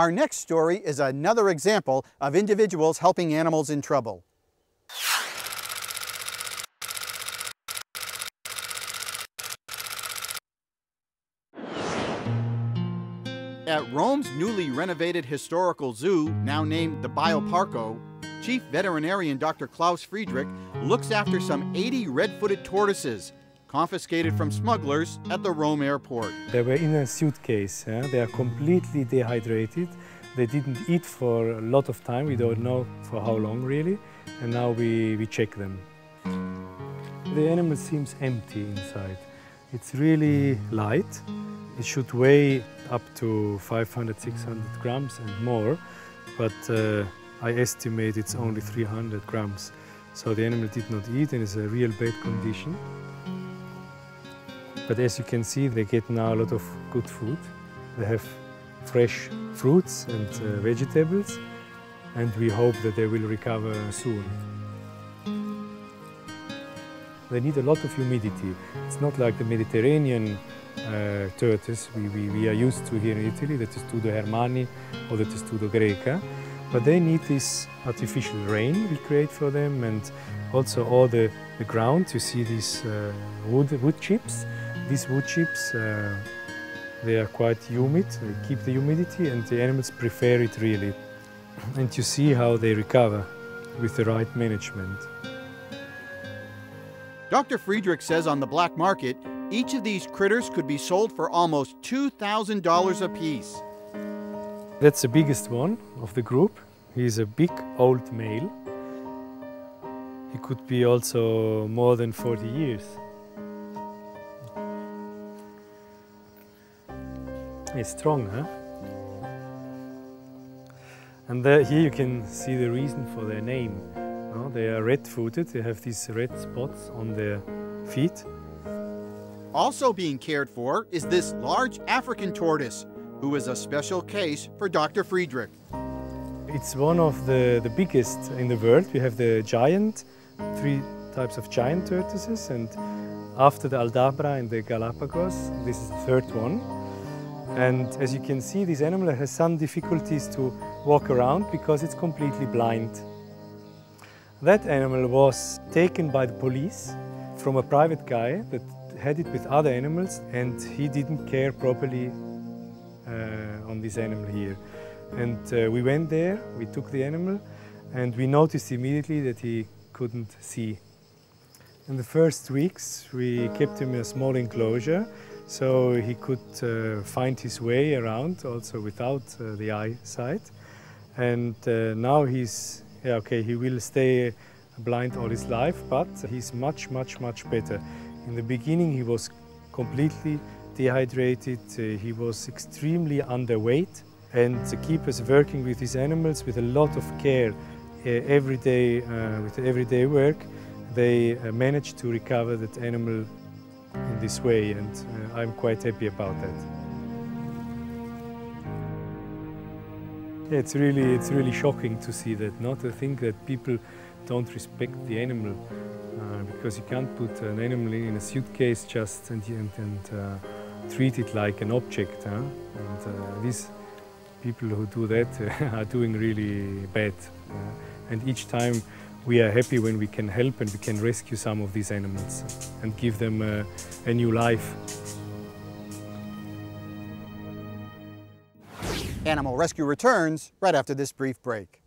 Our next story is another example of individuals helping animals in trouble. At Rome's newly renovated historical zoo, now named the Bioparco, Chief Veterinarian Dr. Klaus Friedrich looks after some 80 red-footed tortoises confiscated from smugglers at the Rome airport. They were in a suitcase. Yeah? They are completely dehydrated. They didn't eat for a lot of time. We don't know for how long really. And now we, we check them. The animal seems empty inside. It's really light. It should weigh up to 500, 600 grams and more, but uh, I estimate it's only 300 grams. So the animal did not eat and is in a real bad condition. But as you can see, they get now a lot of good food. They have fresh fruits and uh, vegetables, and we hope that they will recover soon. They need a lot of humidity. It's not like the Mediterranean uh, tortoise we, we, we, are used to here in Italy, the Testudo hermanni or the Testudo graeca. But they need this artificial rain we create for them and also all the, the ground. You see these uh, wood, wood chips. These wood chips, uh, they are quite humid, they keep the humidity and the animals prefer it really. And you see how they recover with the right management. Dr. Friedrich says on the black market, each of these critters could be sold for almost $2,000 apiece. That's the biggest one of the group. He's a big old male. He could be also more than 40 years. He's strong, huh? And there, here you can see the reason for their name. No? They are red-footed, they have these red spots on their feet. Also being cared for is this large African tortoise, who is a special case for Dr. Friedrich. It's one of the, the biggest in the world. We have the giant, three types of giant tortoises, and after the Aldabra and the Galapagos, this is the third one. And as you can see, this animal has some difficulties to walk around because it's completely blind. That animal was taken by the police from a private guy that had it with other animals and he didn't care properly uh, on this animal here. And uh, we went there, we took the animal and we noticed immediately that he couldn't see. In the first weeks we kept him in a small enclosure so he could uh, find his way around also without uh, the eyesight. And uh, now he's, yeah, okay, he will stay blind all his life, but he's much, much, much better. In the beginning, he was completely dehydrated. Uh, he was extremely underweight. And the keepers working with these animals with a lot of care uh, every day, uh, with everyday work, they managed to recover that animal this way. And uh, I'm quite happy about that. It's really, it's really shocking to see that, not to think that people don't respect the animal uh, because you can't put an animal in a suitcase just and, and, and uh, treat it like an object. Huh? And uh, these people who do that are doing really bad. and each time we are happy when we can help and we can rescue some of these animals and give them a, a new life. Animal Rescue returns right after this brief break.